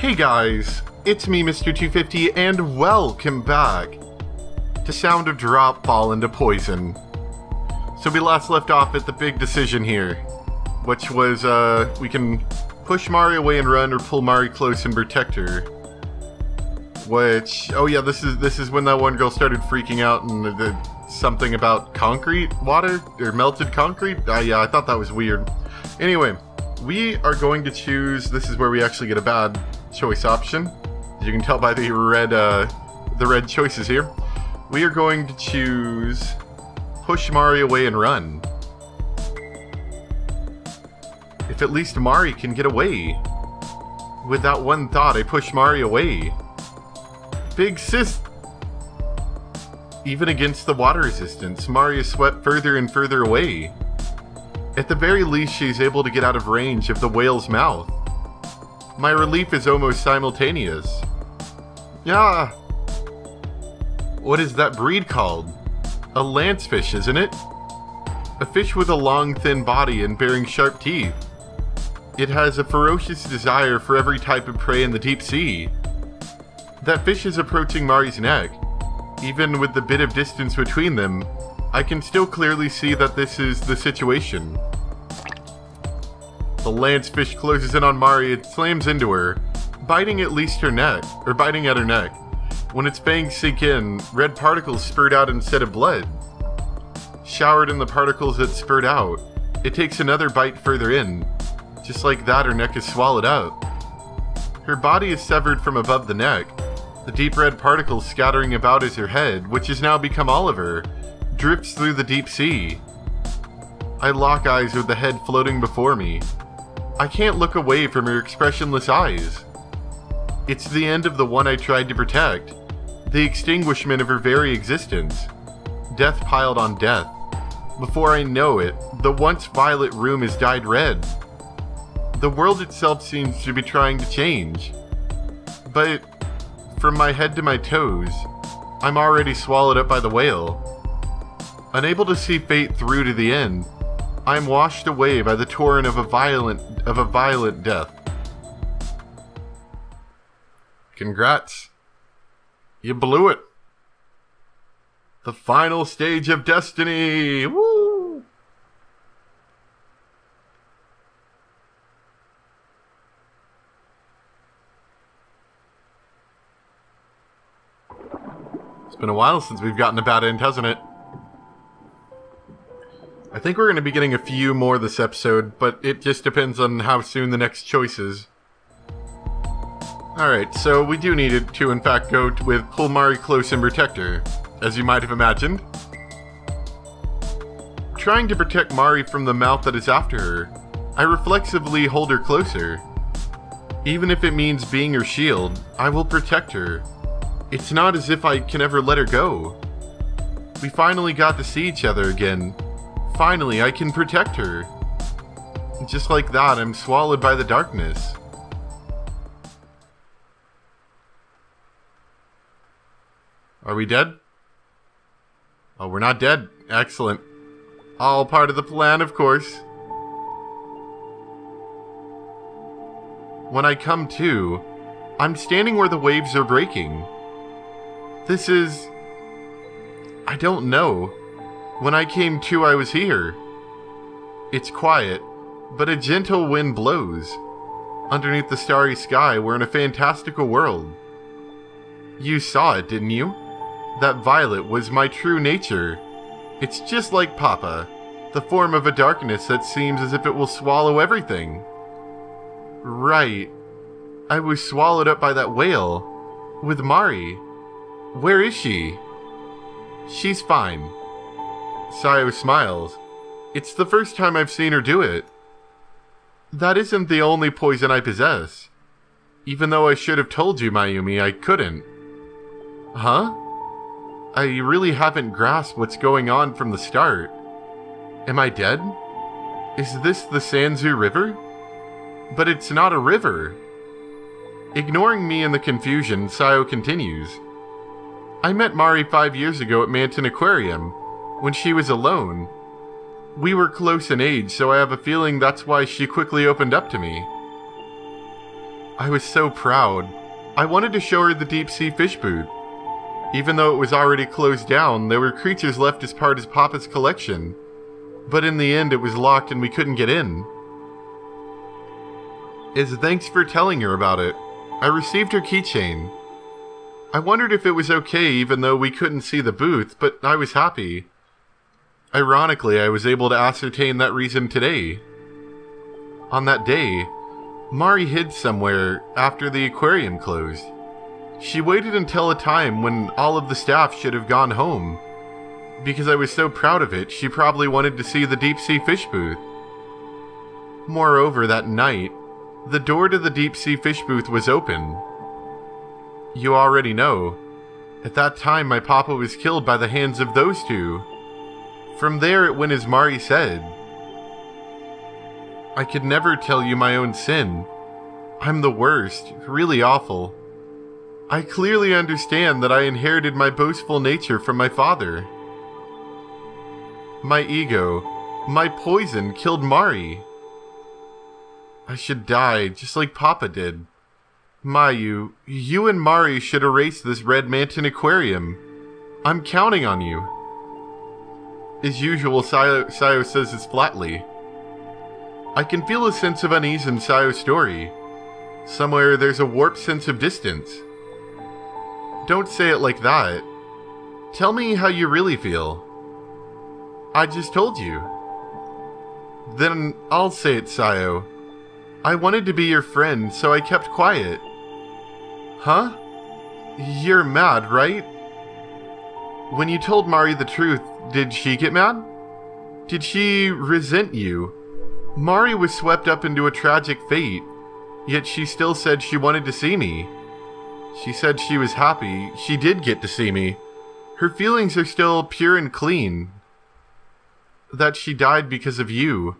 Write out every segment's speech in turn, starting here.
Hey guys, it's me, Mr. 250, and welcome back to Sound of Drop Fall into Poison. So we last left off at the big decision here, which was uh, we can push Mari away and run, or pull Mari close and protect her. Which, oh yeah, this is this is when that one girl started freaking out and the, the, something about concrete water or melted concrete. Uh, yeah, I thought that was weird. Anyway, we are going to choose. This is where we actually get a bad choice option. As you can tell by the red, uh, the red choices here. We are going to choose push Mari away and run. If at least Mari can get away. With that one thought, I push Mari away. Big sis. Even against the water resistance, Mari is swept further and further away. At the very least, she's able to get out of range of the whale's mouth. My relief is almost simultaneous. Yeah. What is that breed called? A lancefish, isn't it? A fish with a long, thin body and bearing sharp teeth. It has a ferocious desire for every type of prey in the deep sea. That fish is approaching Mari's neck. Even with the bit of distance between them, I can still clearly see that this is the situation. The lancefish closes in on Mari and slams into her, biting at least her neck, or biting at her neck. When its fangs sink in, red particles spurt out instead of blood. Showered in the particles that spurt out, it takes another bite further in. Just like that, her neck is swallowed up. Her body is severed from above the neck, the deep red particles scattering about as her head, which has now become Oliver, drifts through the deep sea. I lock eyes with the head floating before me. I can't look away from her expressionless eyes. It's the end of the one I tried to protect, the extinguishment of her very existence. Death piled on death. Before I know it, the once violet room has dyed red. The world itself seems to be trying to change. But from my head to my toes, I'm already swallowed up by the whale. Unable to see fate through to the end, I am washed away by the torrent of a violent of a violent death. Congrats. You blew it. The final stage of destiny. Woo! It's been a while since we've gotten a bad end, hasn't it? I think we're going to be getting a few more this episode, but it just depends on how soon the next choice is. Alright, so we do need it to in fact go with Pull Mari Close and Protector, as you might have imagined. Trying to protect Mari from the mouth that is after her, I reflexively hold her closer. Even if it means being her shield, I will protect her. It's not as if I can ever let her go. We finally got to see each other again, Finally, I can protect her. Just like that, I'm swallowed by the darkness. Are we dead? Oh, we're not dead. Excellent. All part of the plan, of course. When I come to, I'm standing where the waves are breaking. This is... I don't know. When I came to, I was here. It's quiet, but a gentle wind blows. Underneath the starry sky, we're in a fantastical world. You saw it, didn't you? That violet was my true nature. It's just like Papa, the form of a darkness that seems as if it will swallow everything. Right. I was swallowed up by that whale. With Mari. Where is she? She's fine. Sayo smiles. It's the first time I've seen her do it. That isn't the only poison I possess. Even though I should have told you, Mayumi, I couldn't. Huh? I really haven't grasped what's going on from the start. Am I dead? Is this the Sanzu River? But it's not a river. Ignoring me in the confusion, Sayo continues. I met Mari five years ago at Manton Aquarium when she was alone. We were close in age, so I have a feeling that's why she quickly opened up to me. I was so proud. I wanted to show her the deep sea fish booth. Even though it was already closed down, there were creatures left as part of Papa's collection. But in the end, it was locked and we couldn't get in. As thanks for telling her about it, I received her keychain. I wondered if it was okay even though we couldn't see the booth, but I was happy. Ironically, I was able to ascertain that reason today. On that day, Mari hid somewhere after the aquarium closed. She waited until a time when all of the staff should have gone home. Because I was so proud of it, she probably wanted to see the deep sea fish booth. Moreover, that night, the door to the deep sea fish booth was open. You already know. At that time, my papa was killed by the hands of those two. From there, it went as Mari said. I could never tell you my own sin. I'm the worst, really awful. I clearly understand that I inherited my boastful nature from my father. My ego, my poison killed Mari. I should die just like Papa did. Mayu, you and Mari should erase this Red Manton aquarium. I'm counting on you. As usual, Sayo, Sayo says this flatly. I can feel a sense of unease in Sayo's story. Somewhere there's a warped sense of distance. Don't say it like that. Tell me how you really feel. I just told you. Then I'll say it, Sayo. I wanted to be your friend, so I kept quiet. Huh? You're mad, right? When you told Mari the truth, did she get mad? Did she resent you? Mari was swept up into a tragic fate, yet she still said she wanted to see me. She said she was happy she did get to see me. Her feelings are still pure and clean. That she died because of you.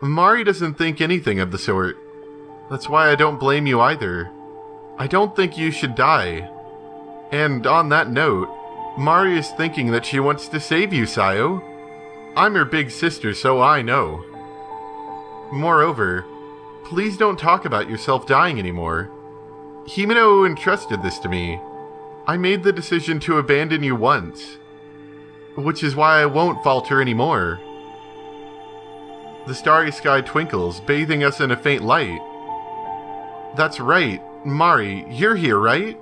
Mari doesn't think anything of the sort. That's why I don't blame you either. I don't think you should die. And on that note, Mari is thinking that she wants to save you, Sayo. I'm your big sister, so I know. Moreover, please don't talk about yourself dying anymore. Himeno entrusted this to me. I made the decision to abandon you once, which is why I won't falter anymore. The starry sky twinkles, bathing us in a faint light. That's right, Mari, you're here, right?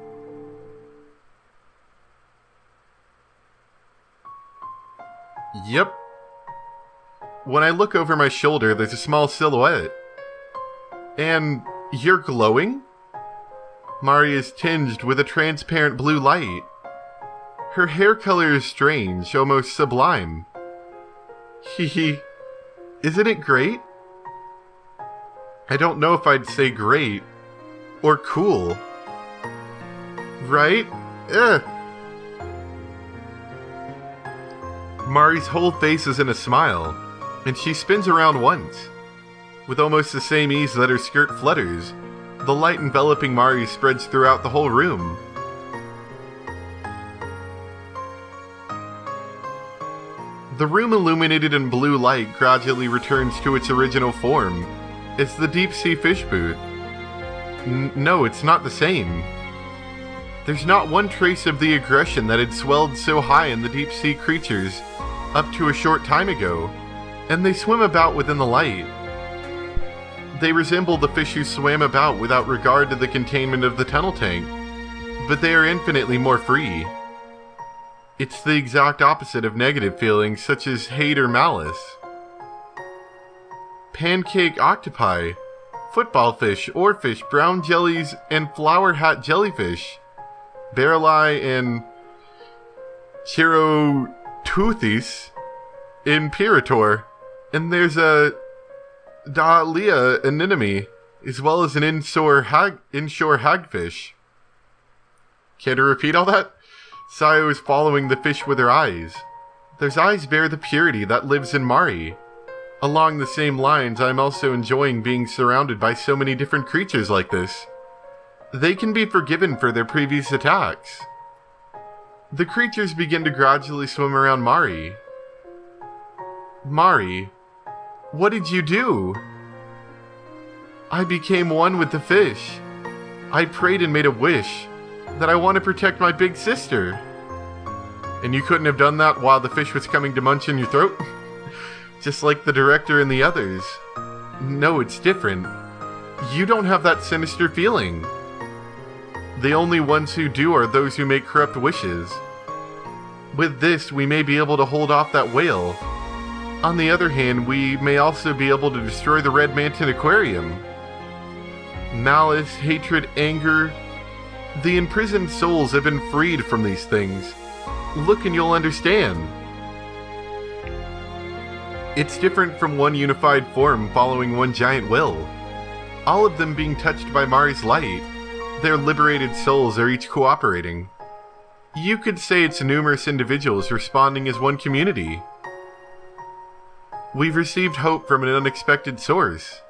Yep. When I look over my shoulder, there's a small silhouette. And you're glowing? Mari is tinged with a transparent blue light. Her hair color is strange, almost sublime. Hee hee. Isn't it great? I don't know if I'd say great or cool. Right? Ugh. Mari's whole face is in a smile, and she spins around once. With almost the same ease that her skirt flutters, the light enveloping Mari spreads throughout the whole room. The room illuminated in blue light gradually returns to its original form. It's the deep sea fish booth. N- no, it's not the same. There's not one trace of the aggression that had swelled so high in the deep sea creatures up to a short time ago, and they swim about within the light. They resemble the fish who swam about without regard to the containment of the tunnel tank, but they are infinitely more free. It's the exact opposite of negative feelings such as hate or malice. Pancake octopi, football fish, oarfish, brown jellies, and flower hat jellyfish, barreleye and Chiroteuthis, imperator, and there's a Dahlia anemone, as well as an inshore, hag, inshore hagfish. Care to repeat all that? Sayo is following the fish with her eyes. Those eyes bear the purity that lives in Mari. Along the same lines, I'm also enjoying being surrounded by so many different creatures like this. They can be forgiven for their previous attacks. The creatures begin to gradually swim around Mari. Mari, what did you do? I became one with the fish. I prayed and made a wish that I want to protect my big sister. And you couldn't have done that while the fish was coming to munch in your throat? Just like the director and the others. No, it's different. You don't have that sinister feeling. The only ones who do are those who make corrupt wishes. With this, we may be able to hold off that whale. On the other hand, we may also be able to destroy the Red Manton Aquarium. Malice, hatred, anger. The imprisoned souls have been freed from these things. Look and you'll understand. It's different from one unified form following one giant will. All of them being touched by Mari's light, their liberated souls are each cooperating. You could say it's numerous individuals responding as one community. We've received hope from an unexpected source.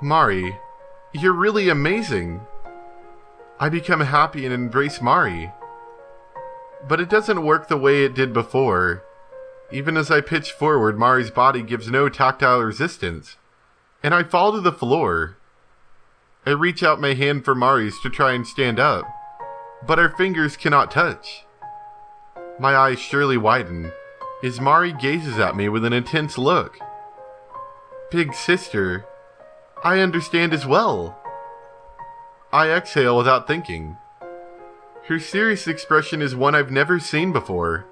Mari, you're really amazing. I become happy and embrace Mari. But it doesn't work the way it did before. Even as I pitch forward, Mari's body gives no tactile resistance, and I fall to the floor. I reach out my hand for Mari's to try and stand up, but our fingers cannot touch. My eyes surely widen as Mari gazes at me with an intense look. Big sister, I understand as well. I exhale without thinking. Her serious expression is one I've never seen before.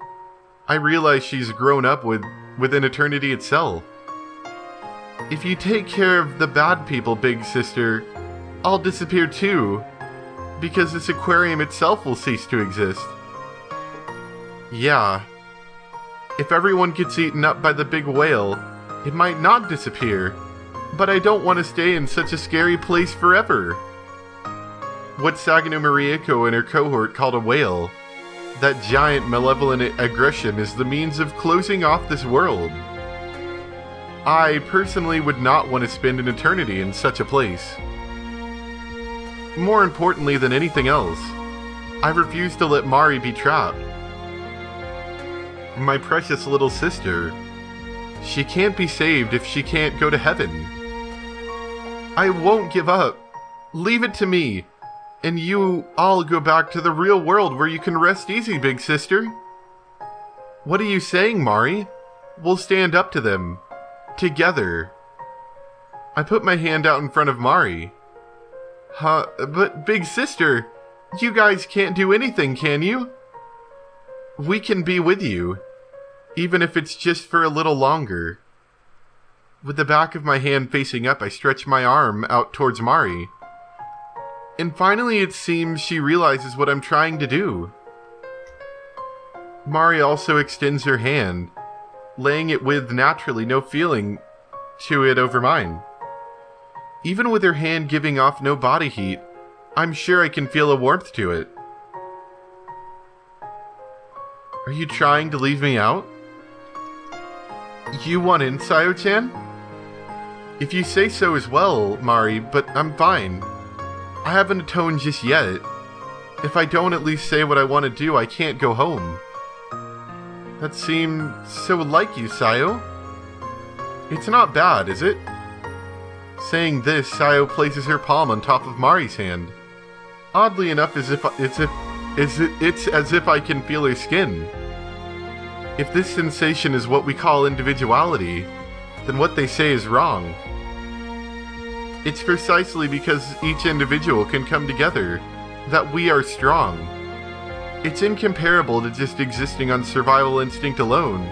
I realize she's grown up with within eternity itself. If you take care of the bad people, big sister, I'll disappear too, because this aquarium itself will cease to exist. Yeah. If everyone gets eaten up by the big whale, it might not disappear, but I don't want to stay in such a scary place forever. What Saganuma Rieko and her cohort called a whale, that giant malevolent aggression is the means of closing off this world. I personally would not want to spend an eternity in such a place. More importantly than anything else, I refuse to let Mari be trapped. My precious little sister, she can't be saved if she can't go to heaven. I won't give up. Leave it to me, and you all go back to the real world where you can rest easy, big sister. What are you saying, Mari? We'll stand up to them. Together. I put my hand out in front of Mari. Huh, but big sister, you guys can't do anything, can you? We can be with you, even if it's just for a little longer. With the back of my hand facing up, I stretch my arm out towards Mari. And finally, it seems she realizes what I'm trying to do. Mari also extends her hand, laying it with naturally no feeling to it over mine. Even with her hand giving off no body heat, I'm sure I can feel a warmth to it. Are you trying to leave me out? You want in, Sayo-chan? If you say so as well, Mari, but I'm fine. I haven't atoned just yet. If I don't at least say what I want to do, I can't go home. That seemed so like you, Sayo. It's not bad, is it? Saying this, Sayo places her palm on top of Mari's hand. Oddly enough, as if it's if it's, it's as if I can feel her skin. If this sensation is what we call individuality, then what they say is wrong. It's precisely because each individual can come together that we are strong. It's incomparable to just existing on survival instinct alone,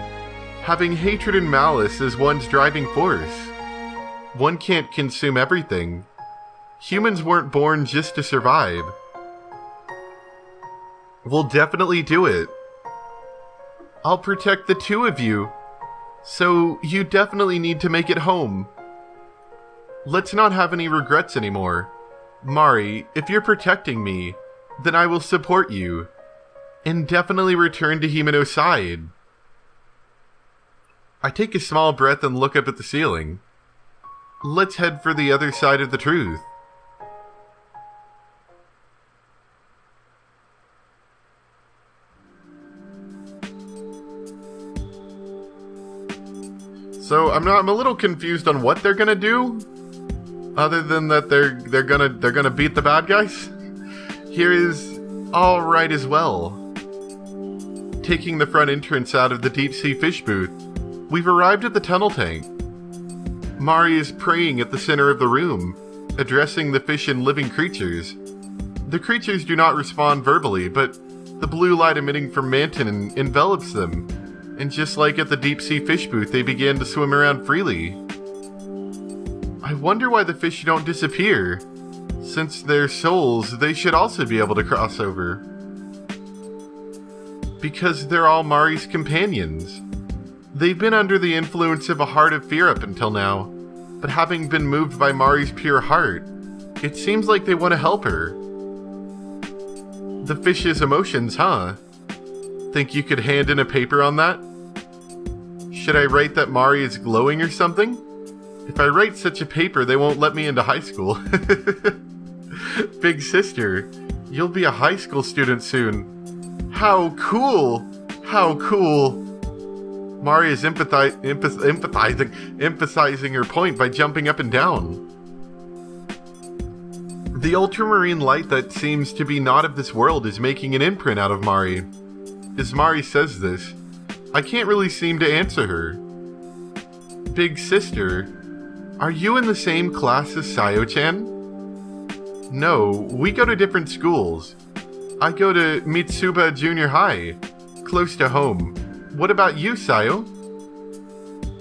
having hatred and malice as one's driving force. One can't consume everything. Humans weren't born just to survive. We'll definitely do it. I'll protect the two of you, so you definitely need to make it home. Let's not have any regrets anymore. Mari, if you're protecting me, then I will support you. And definitely return to Himeno's side. I take a small breath and look up at the ceiling. Let's head for the other side of the truth. So I'm not I'm a little confused on what they're gonna do Other than that they're they're gonna they're gonna beat the bad guys? Here is alright as well. Taking the front entrance out of the deep sea fish booth, we've arrived at the tunnel tank. Mari is praying at the center of the room, addressing the fish and living creatures. The creatures do not respond verbally, but the blue light emitting from Manton envelops them, and just like at the deep sea fish booth, they begin to swim around freely. I wonder why the fish don't disappear. Since they're souls, they should also be able to cross over. Because they're all Mari's companions. They've been under the influence of a heart of fear up until now, but having been moved by Mari's pure heart, it seems like they want to help her. The fish's emotions, huh? Think you could hand in a paper on that? Should I write that Mari is glowing or something? If I write such a paper, they won't let me into high school. Big sister, you'll be a high school student soon. How cool! How cool! Mari is empath- empathizing, emphasizing her point by jumping up and down. The ultramarine light that seems to be not of this world is making an imprint out of Mari. As Mari says this, I can't really seem to answer her. Big sister, are you in the same class as Sayo-chan? No, we go to different schools. I go to Mitsuba Junior High, close to home. What about you, Sayo?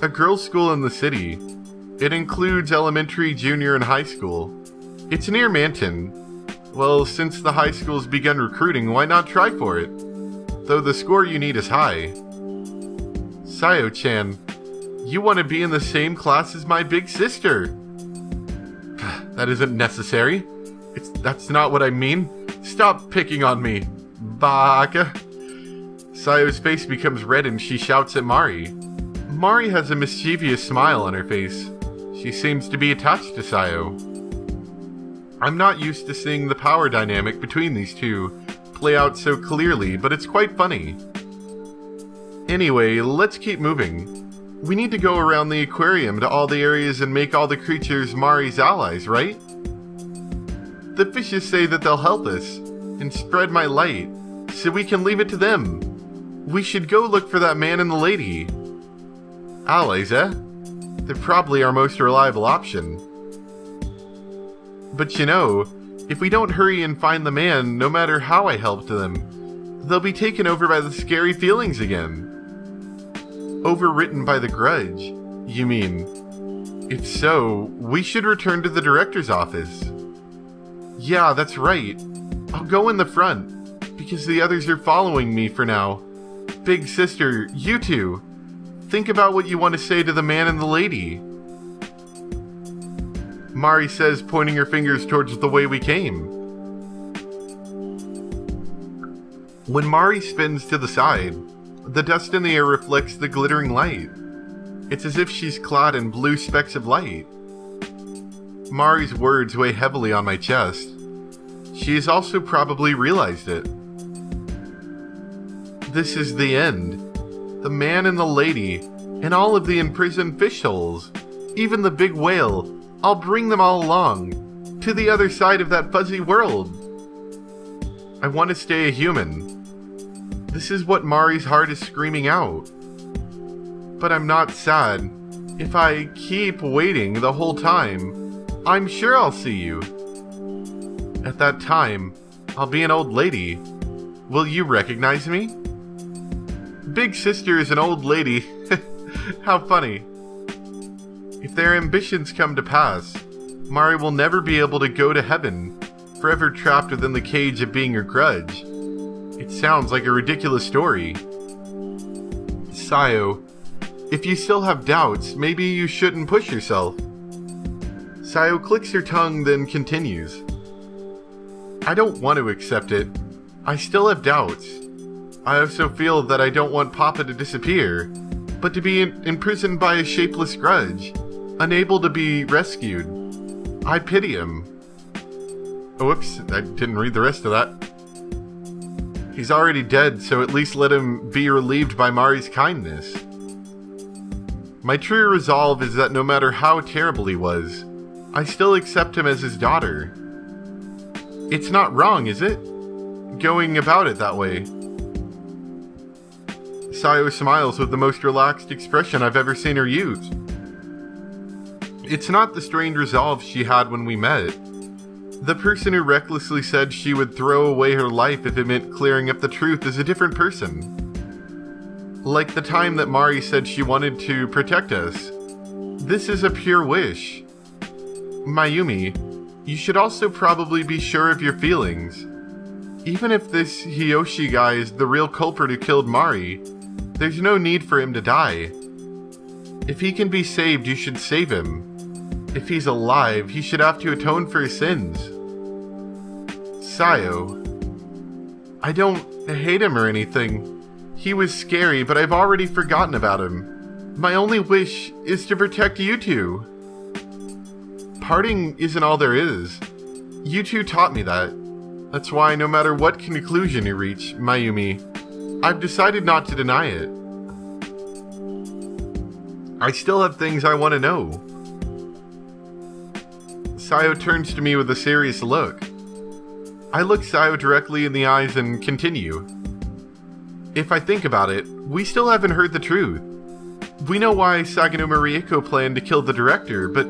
A girls' school in the city. It includes elementary, junior, and high school. It's near Manton. Well, since the high school's begun recruiting, why not try for it? Though the score you need is high. Sayo-chan, you want to be in the same class as my big sister. that isn't necessary. It's that's not what I mean. Stop picking on me, Baka. Sayo's face becomes red and she shouts at Mari. Mari has a mischievous smile on her face. She seems to be attached to Sayo. I'm not used to seeing the power dynamic between these two play out so clearly, but it's quite funny. Anyway, let's keep moving. We need to go around the aquarium to all the areas and make all the creatures Mari's allies, right? The fishes say that they'll help us and spread my light, so we can leave it to them. We should go look for that man and the lady. Allies, eh? They're probably our most reliable option. But you know, if we don't hurry and find the man, no matter how I help them, they'll be taken over by the scary feelings again. Overwritten by the grudge, you mean? If so, we should return to the director's office. Yeah, that's right. I'll go in the front, because the others are following me for now. Big sister, you two, think about what you want to say to the man and the lady. Mari says, pointing her fingers towards the way we came. When Mari spins to the side, the dust in the air reflects the glittering light. It's as if she's clad in blue specks of light. Mari's words weigh heavily on my chest. She has also probably realized it. This is the end. The man and the lady, and all of the imprisoned fish souls, even the big whale, I'll bring them all along, to the other side of that fuzzy world. I want to stay a human. This is what Mari's heart is screaming out. But I'm not sad. If I keep waiting the whole time, I'm sure I'll see you. At that time, I'll be an old lady. Will you recognize me? Big sister is an old lady. How funny. If their ambitions come to pass, Mari will never be able to go to heaven, forever trapped within the cage of being a grudge. It sounds like a ridiculous story. Sayo, if you still have doubts, maybe you shouldn't push yourself. Sayo clicks her tongue, then continues. I don't want to accept it. I still have doubts. I also feel that I don't want Papa to disappear, but to be in- imprisoned by a shapeless grudge unable to be rescued. I pity him. Whoops, I didn't read the rest of that. He's already dead, so at least let him be relieved by Mari's kindness. My true resolve is that no matter how terrible he was, I still accept him as his daughter. It's not wrong, is it? Going about it that way. Sayo smiles with the most relaxed expression I've ever seen her use. It's not the strained resolve she had when we met. The person who recklessly said she would throw away her life if it meant clearing up the truth is a different person. Like the time that Mari said she wanted to protect us. This is a pure wish. Mayumi, you should also probably be sure of your feelings. Even if this Hiyoshi guy is the real culprit who killed Mari, there's no need for him to die. If he can be saved, you should save him. If he's alive, he should have to atone for his sins. Sayo. I don't hate him or anything. He was scary, but I've already forgotten about him. My only wish is to protect you two. Parting isn't all there is. You two taught me that. That's why no matter what conclusion you reach, Mayumi, I've decided not to deny it. I still have things I want to know. Sayo turns to me with a serious look. I look Sayo directly in the eyes and continue. If I think about it, we still haven't heard the truth. We know why Saganuma Rieko planned to kill the director, but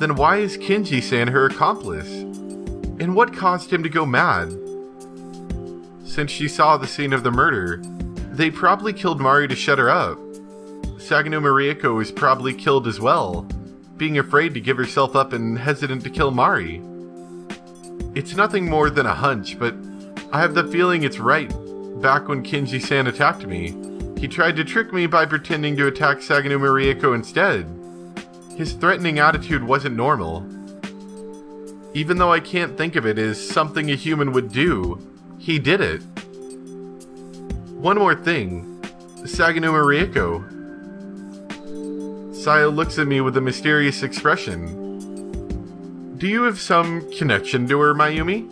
then why is Kinji-san her accomplice? And what caused him to go mad? Since she saw the scene of the murder, they probably killed Mari to shut her up. Sagano Rieko was probably killed as well, being afraid to give herself up and hesitant to kill Mari. It's nothing more than a hunch, but I have the feeling it's right. Back when Kinji-san attacked me, he tried to trick me by pretending to attack Sagano Rieko instead. His threatening attitude wasn't normal. Even though I can't think of it as something a human would do, he did it. One more thing. Saganuma Rieko. Sayo looks at me with a mysterious expression. Do you have some connection to her, Mayumi?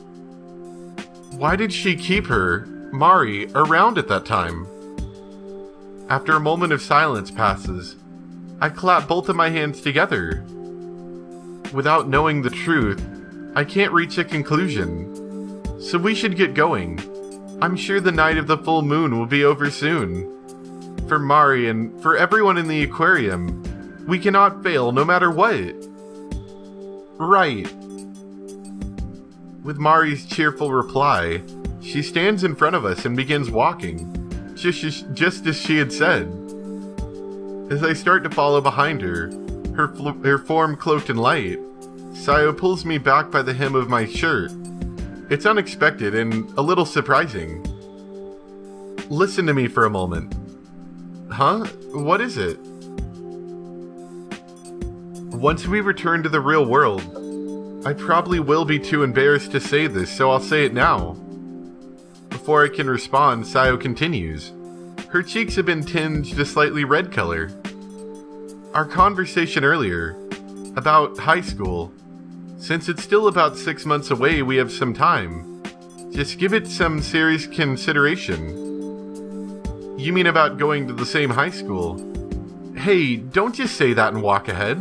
Why did she keep her, Mari, around at that time? After a moment of silence passes, I clap both of my hands together. Without knowing the truth, I can't reach a conclusion. So we should get going. I'm sure the night of the full moon will be over soon. For Mari and for everyone in the aquarium, we cannot fail no matter what. Right. With Mari's cheerful reply, she stands in front of us and begins walking, just, just as she had said. As I start to follow behind her, her, her form cloaked in light, Sayo pulls me back by the hem of my shirt. It's unexpected and a little surprising. Listen to me for a moment. Huh? What is it? Once we return to the real world, I probably will be too embarrassed to say this, so I'll say it now. Before I can respond, Sayo continues. Her cheeks have been tinged a slightly red color. Our conversation earlier, about high school, since it's still about six months away, we have some time. Just give it some serious consideration. You mean about going to the same high school? Hey, don't just say that and walk ahead.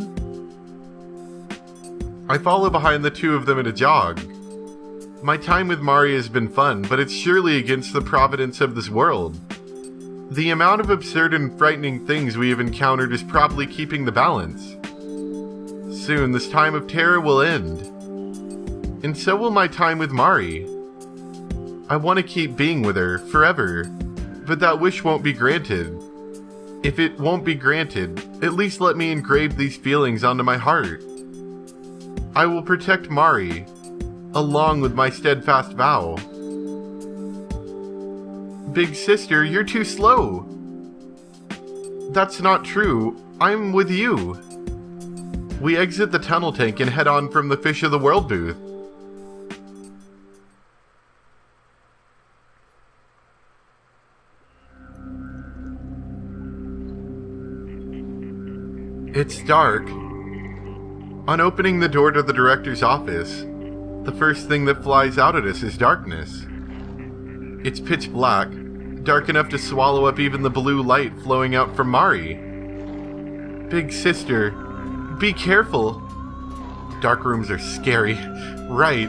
I follow behind the two of them in a jog. My time with Mari has been fun, but it's surely against the providence of this world. The amount of absurd and frightening things we have encountered is probably keeping the balance. Soon this time of terror will end. And so will my time with Mari. I want to keep being with her forever, but that wish won't be granted. If it won't be granted, at least let me engrave these feelings onto my heart. I will protect Mari, along with my steadfast vow. Big sister, you're too slow. That's not true. I'm with you. We exit the tunnel tank and head on from the Fish of the World booth. It's dark. On opening the door to the director's office, the first thing that flies out at us is darkness. It's pitch black, dark enough to swallow up even the blue light flowing out from Mari. Big sister, be careful. Dark rooms are scary. Right.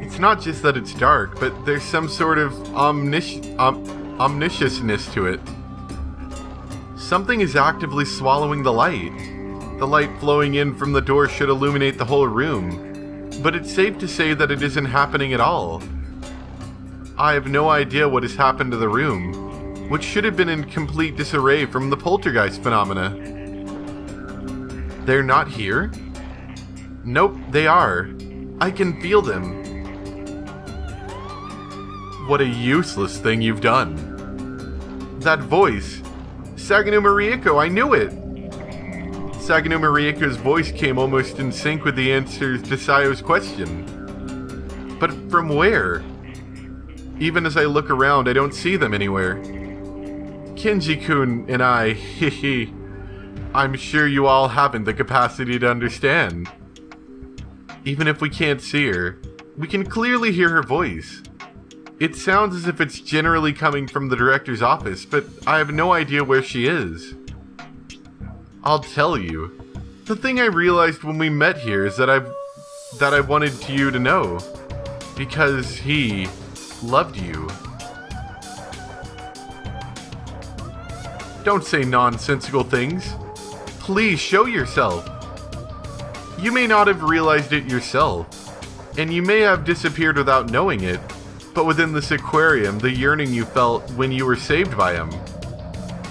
It's not just that it's dark, but there's some sort of omnis- om- omnisciousness to it. Something is actively swallowing the light. The light flowing in from the door should illuminate the whole room, but it's safe to say that it isn't happening at all. I have no idea what has happened to the room, which should have been in complete disarray from the poltergeist phenomena. They're not here? Nope, they are. I can feel them. What a useless thing you've done. That voice. Saganuma Rieko, I knew it! Saganuma Rieko's voice came almost in sync with the answers to Sayo's question. But from where? Even as I look around, I don't see them anywhere. Kenji-kun and I, hehe, I'm sure you all haven't the capacity to understand. Even if we can't see her, we can clearly hear her voice. It sounds as if it's generally coming from the director's office, but I have no idea where she is. I'll tell you. The thing I realized when we met here is that I've that I wanted you to know. Because he loved you. Don't say nonsensical things. Please show yourself. You may not have realized it yourself, and you may have disappeared without knowing it, but within this aquarium, the yearning you felt when you were saved by him.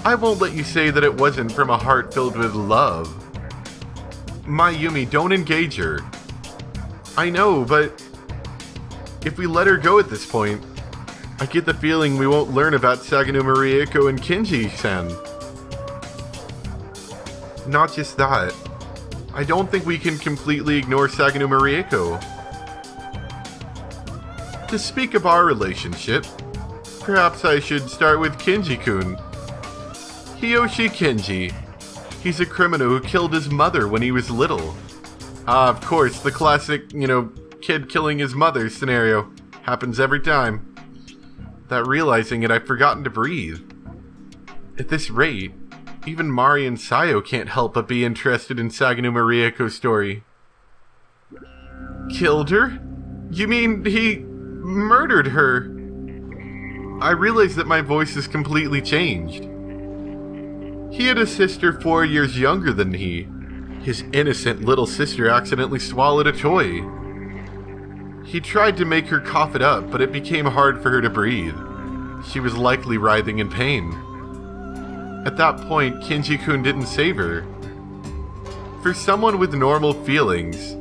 I won't let you say that it wasn't from a heart filled with love. Mayumi, don't engage her. I know, but if we let her go at this point, I get the feeling we won't learn about Saganuma Rieko and Not just that. I don't think we can completely ignore Saganuma Rieko. To speak of our relationship, perhaps I should start with Kenji-kun. Hiyoshi Kenji. He's a criminal who killed his mother when he was little. Ah, of course, the classic, you know, kid killing his mother scenario. Happens every time. That realizing it, I've forgotten to breathe. At this rate, even Mari and Sayo can't help but be interested in Saganuma Rieko's story. Killed her? You mean he murdered her? I realize that my voice has completely changed. He had a sister four years younger than he. His innocent little sister accidentally swallowed a toy. He tried to make her cough it up, but it became hard for her to breathe. She was likely writhing in pain. At that point, Kenji-kun didn't save her. For someone with normal feelings,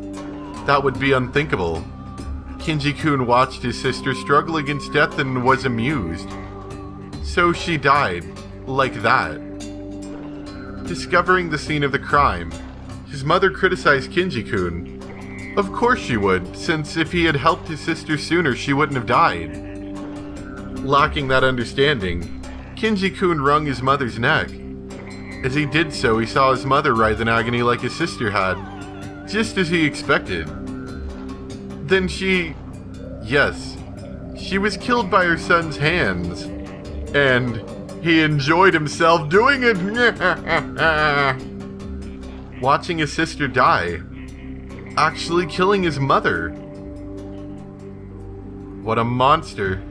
that would be unthinkable. Kenji-kun watched his sister struggle against death and was amused. So she died, like that. Discovering the scene of the crime, his mother criticized Kenji-kun. Of course she would, since if he had helped his sister sooner, she wouldn't have died. Lacking that understanding, Kenji-kun wrung his mother's neck. As he did so, he saw his mother writhe in agony like his sister had, just as he expected. Then she... yes, she was killed by her son's hands. And he enjoyed himself doing it! Watching his sister die, actually killing his mother. What a monster.